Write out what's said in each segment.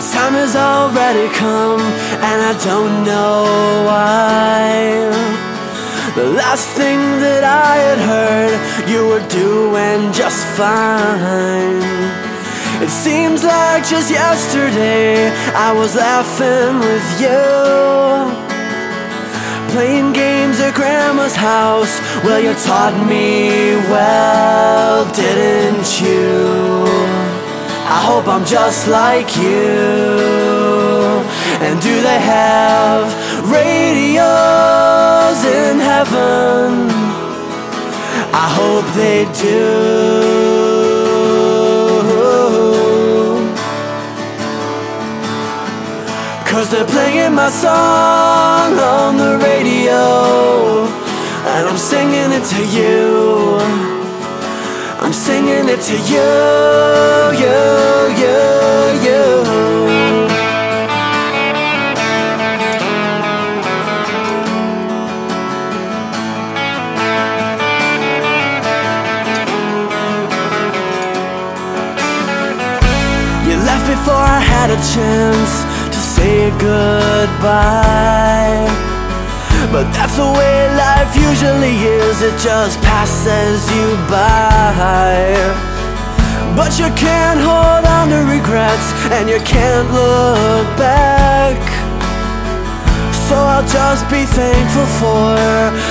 time has already come, and I don't know why. The last thing that I had heard, you were doing just fine. It seems like just yesterday I was laughing with you. Playing games at Grandma's house. Well, you taught me well, didn't you? Hope I'm just like you. And do they have radios in heaven? I hope they do. Cause they're playing my song on the radio. And I'm singing it to you. I'm singing it to you, you, you, you. You left before I had a chance to say goodbye. But that's the way life usually is, it just passes you by. But you can't hold on to regrets, and you can't look back. So I'll just be thankful for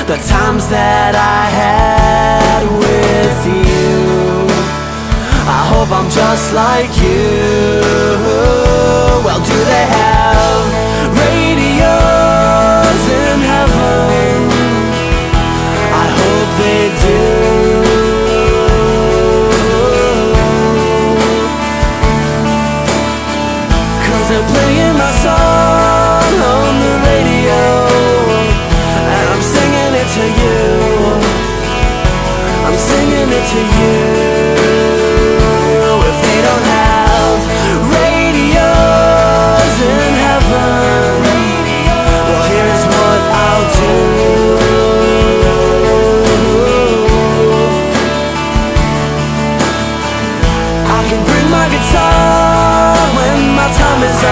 the times that I had with you. I hope I'm just like you. Well, do they have Cause they're playing my song on the radio And I'm singing it to you. I'm singing it to you. If they don't have radios in heaven Well here's what I'll do. I can bring my guitar time is